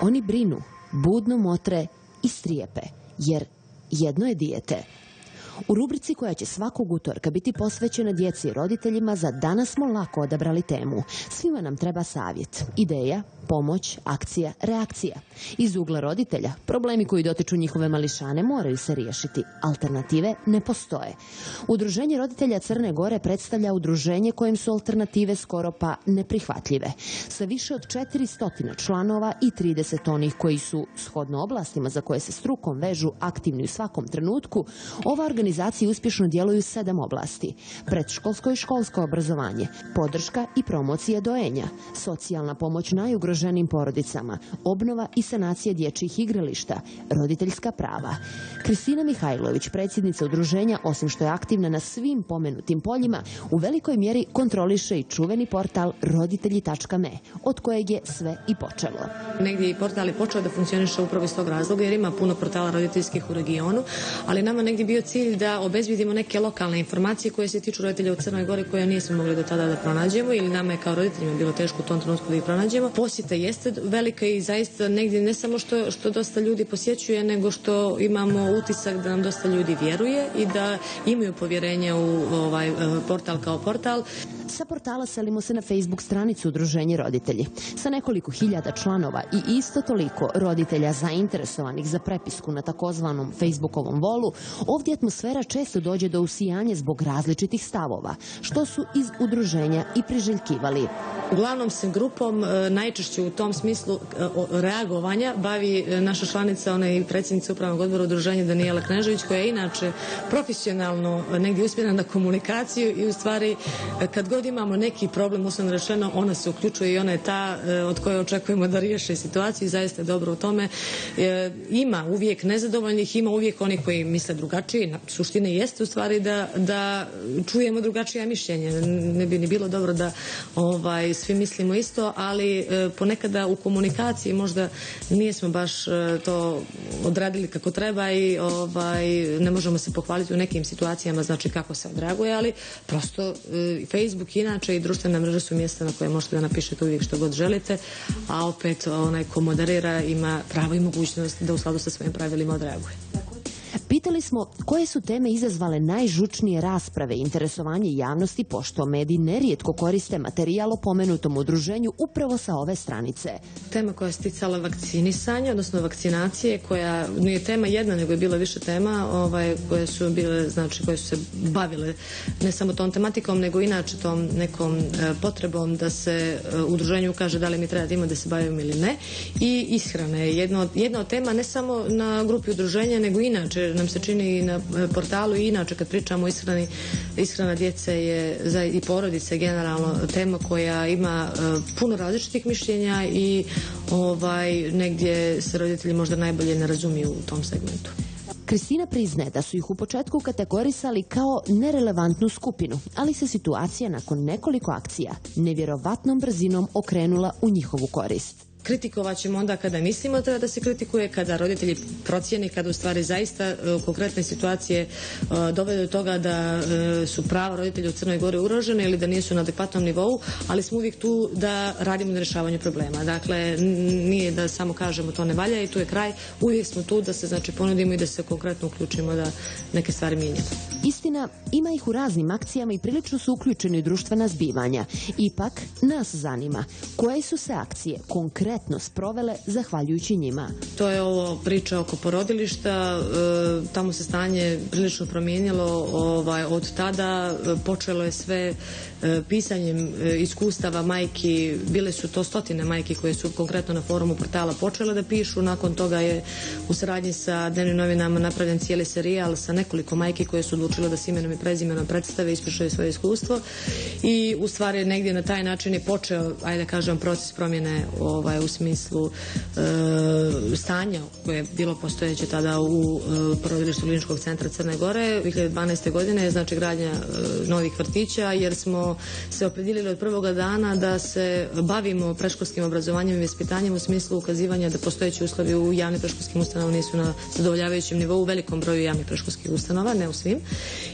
Oni brinu, budno motre i strijepe, jer jedno je dijete. U rubrici koja će svakog utorka biti posvećena djeci i roditeljima, za danas smo lako odabrali temu. Svima nam treba savjet, ideja, pomoć, akcija, reakcija. Iz ugla roditelja, problemi koji dotiču njihove mališane moraju se riješiti. Alternative ne postoje. Udruženje roditelja Crne Gore predstavlja udruženje kojem su alternative skoro pa neprihvatljive. Sa više od 400 članova i 30 onih koji su, shodno oblastima za koje se strukom vežu, aktivni u svakom trenutku, ova organizacija uspješno djeluju sedam oblasti. Predškolsko i školsko obrazovanje, podrška i promocija dojenja, socijalna pomoć najugroženijim najugroženijim porodicama, obnova i sanacija dječjih igrališta, roditeljska prava. Kristina Mihajlović, predsjednica udruženja, osim što je aktivna na svim pomenutim poljima, u velikoj mjeri kontroliše i čuveni portal roditelji.me, od kojeg je sve i počelo. Negdje i portal je počeo da funkcioniše upravo iz tog razloga jer ima puno portala roditeljskih u regionu, ali nama negdje bio cilj da obezbjedimo neke lokalne informacije koje se tiču roditelja u Crnoj Gori koje nismo mogli do tada da pronađemo ili nama je kao roditeljima bilo teško u tom trenutku da ih pronađemo. Posjeta jeste velika i zaista negdje ne samo što, što dosta ljudi posjećuje, nego što imamo utisak da nam dosta ljudi vjeruje i da imaju povjerenje u ovaj portal kao portal. Sa portala selimo se na Facebook stranicu Udruženje roditelji. Sa nekoliko hiljada članova i isto toliko roditelja zainteresovanih za prepisku na takozvanom Facebookovom volu, ovdje atmosfera često dođe do usijanja zbog različitih stavova, što su iz udruženja i priželjkivali. Uglavnom se grupom e, najčešće u tom smislu e, reagovanja bavi e, naša članica, ona je predsjednica upravnog odbora udruženja Danijela Knežević, koja je inače profesionalno negdje usmjerena na komunikaciju i u stvari kad god imamo neki problem, uslovno rečeno, ona se uključuje i ona je ta od koje očekujemo da riješe situaciju i zaista je dobro u tome. Ima uvijek nezadovoljnih, ima uvijek oni koji misle drugačije. Suština jeste u stvari da, da čujemo drugačije mišljenje. Ne bi ni bilo dobro da ovaj, svi mislimo isto, ali e, ponekada u komunikaciji možda nismo baš e, to odradili kako treba i ovaj, ne možemo se pohvaliti u nekim situacijama znači kako se odreaguje, ali prosto e, Facebook inače i društvene mreže su mjesta na koje možete da napišete uvijek što god želite, a opet onaj ko moderira ima pravo i mogućnost da u skladu sa svojim pravilima odreaguje. Pitali smo koje su teme izazvale najžučnije rasprave i interesovanje javnosti, pošto mediji nerijetko koriste materijal o pomenutom udruženju upravo sa ove stranice. Tema koja je sticala vakcinisanje, odnosno vakcinacije, koja nije tema jedna, nego je bila više tema ovaj, koje su bile, znači koje su se bavile ne samo tom tematikom, nego inače tom nekom e, potrebom da se e, udruženju kaže da li mi treba da da se bavimo ili ne. I ishrane je jedna, jedna od tema ne samo na grupi udruženja, nego inače nam se čini i na e, portalu i inače kad pričamo o ishrani, ishrana djece je za, i porodice generalno tema koja ima e, puno različitih mišljenja i ovaj, negdje se roditelji možda najbolje ne razumiju u tom segmentu. Kristina priznaje da su ih u početku kategorisali kao nerelevantnu skupinu, ali se situacija nakon nekoliko akcija nevjerovatnom brzinom okrenula u njihovu korist kritikovat ćemo onda kada mislimo treba da se kritikuje, kada roditelji procijeni, kada u stvari zaista e, konkretne situacije dovede do toga da e, su prava roditelja u Crnoj Gori urožene ili da nisu na adekvatnom nivou, ali smo uvijek tu da radimo na rješavanju problema. Dakle, nije da samo kažemo to ne valja i tu je kraj. Uvijek smo tu da se znači ponudimo i da se konkretno uključimo da neke stvari mijenjamo. Istina, ima ih u raznim akcijama i prilično su uključeni društvena zbivanja. Ipak, nas zanima koje su se akcije konkretno konkretno sprovele zahvaljujući njima. To je ovo priča oko porodilišta, e, tamo se stanje prilično promijenilo, ovaj, od tada e, počelo je sve e, pisanjem iskustava majki, bile su to stotine majki koje su konkretno na forumu portala počele da pišu, nakon toga je u saradnji sa dnevnim novinama napravljen cijeli serijal sa nekoliko majki koje su odlučile da se imenom i prezimenom predstave i ispričaju svoje iskustvo i u stvari negdje na taj način je počeo, ajde kažem, proces promjene ovaj, u smislu e, stanja koje je bilo postojeće tada u e, porodilištu kliničkog centra Crne Gore 2012. godine, znači gradnja e, novih vrtića, jer smo se opredijelili od prvoga dana da se bavimo preškolskim obrazovanjem i vaspitanjem u smislu ukazivanja da postojeći uslovi u javnim preškolskim ustanovama nisu na zadovoljavajućem nivou u velikom broju javnih preškolskih ustanova, ne u svim,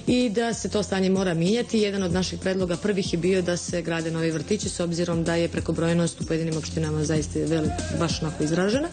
i da se to stanje mora mijenjati. Jedan od naših predloga prvih je bio da se grade novi vrtići s obzirom da je prekobrojnost u pojedinim opštinama zaista veli, baš onako izražena.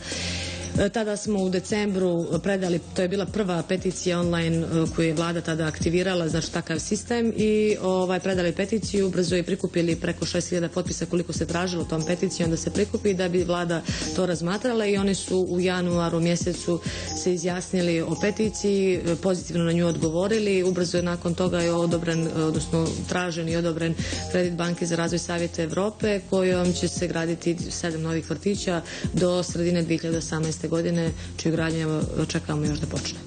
E, tada smo u decembru predali, to je bila prva peticija online e, koju je vlada tada aktivirala, znači takav sistem i ovaj, predali peticiju, brzo je prikupili preko 6000 potpisa koliko se tražilo tom peticijom da se prikupi da bi vlada to razmatrala i oni su u januaru mjesecu se izjasnili o peticiji, e, pozitivno na nju odgovorili, ubrzo je nakon toga je odobren, odnosno tražen i odobren kredit banke za razvoj Savjeta Europe kojom će se graditi sedam novih vrtića do sredine 2018 godine, čiju gradnje očekavamo još da počne.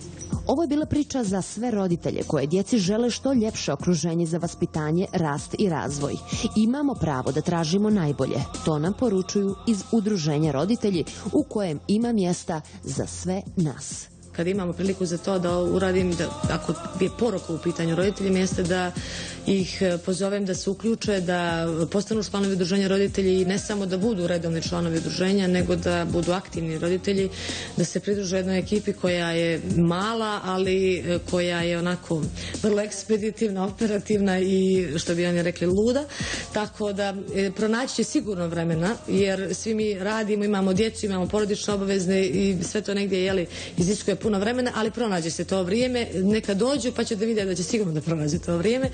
Ovo je bila priča za sve roditelje koje djeci žele što ljepše okruženje za vaspitanje, rast i razvoj. Imamo pravo da tražimo najbolje. To nam poručuju iz Udruženja roditelji u kojem ima mjesta za sve nas kad imamo priliku za to da uradim, da, ako je poruka u pitanju roditeljima, jeste da ih e, pozovem da se uključe, da postanu članovi udruženja roditelji i ne samo da budu redovni članovi udruženja, nego da budu aktivni roditelji, da se pridruže jednoj ekipi koja je mala, ali e, koja je onako vrlo ekspeditivna, operativna i što bi oni rekli luda. Tako da e, pronaći će sigurno vremena, jer svi mi radimo, imamo djecu, imamo porodične obavezne i sve to negdje jeli iziskuje puno vremena, ali pronađe se to vrijeme. Neka dođu pa će da vidjeti da će sigurno da pronađe to vrijeme.